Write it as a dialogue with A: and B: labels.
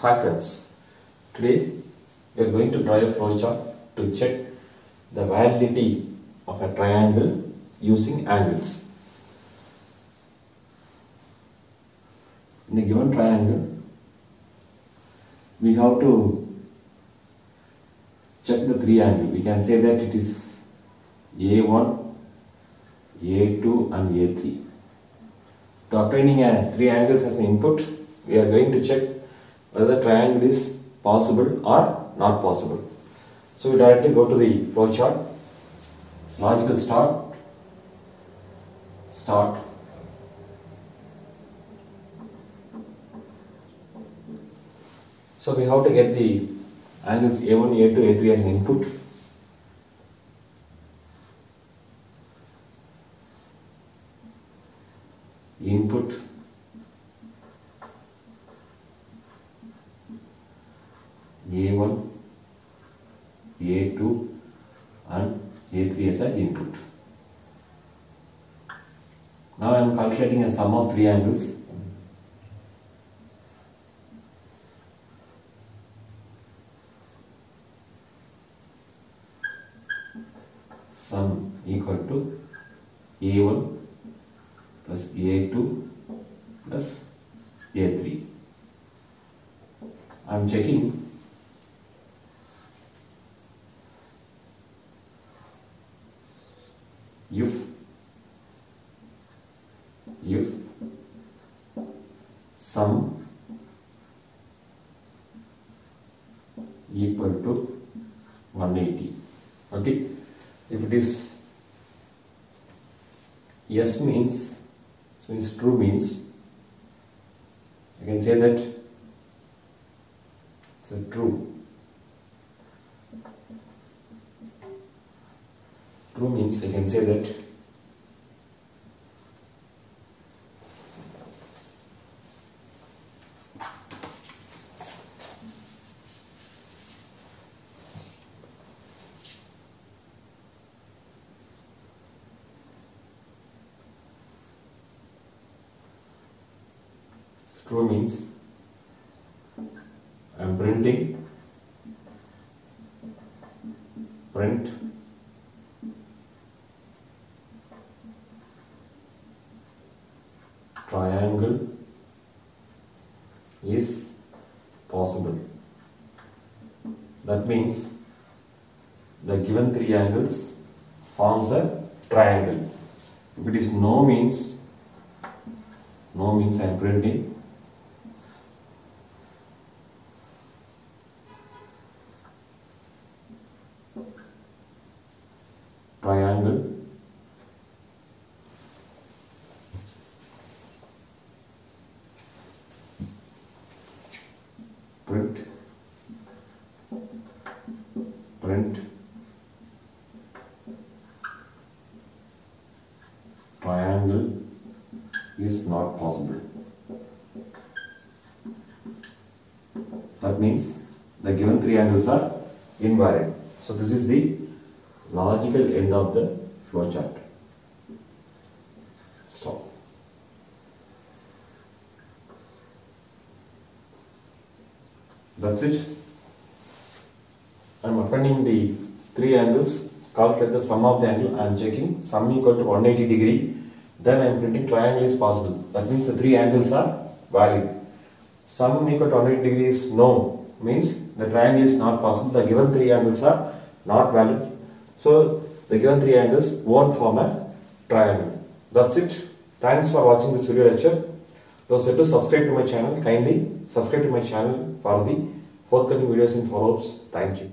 A: Hi friends, today we are going to draw a flowchart to check the validity of a triangle using angles. In a given triangle, we have to check the three angles. We can say that it is A1, A2 and A3. To obtaining a three angles as an input, we are going to check whether the triangle is possible or not possible. So we directly go to the flow chart. Logical start. Start. So we have to get the angles A1, A2, A3 as an input. Input A1, A2 and A3 as an input. Now I am calculating a sum of three angles. Sum equal to A1 plus A2 plus A3. I am checking if if sum equal to 180 okay? If it is yes means so true means I can say that so true true means I can say that true means I am printing print triangle is possible. That means the given three angles forms a triangle. If it is no means no means I am printing. Triangle print. Print. Triangle is not possible. That means the given three angles are invalid so this is the logical end of the flow chart. That's it. I am appending the three angles, calculate the sum of the angle, I am checking sum equal to 180 degree, then I am printing triangle is possible. That means the three angles are valid. Sum equal to 180 degree is no, means the triangle is not possible. The given three angles are not valid. So the given three angles won't form a triangle. That's it. Thanks for watching this video lecture. Those who subscribe to my channel, kindly subscribe to my channel for the forthcoming videos and follow-ups. Thank you.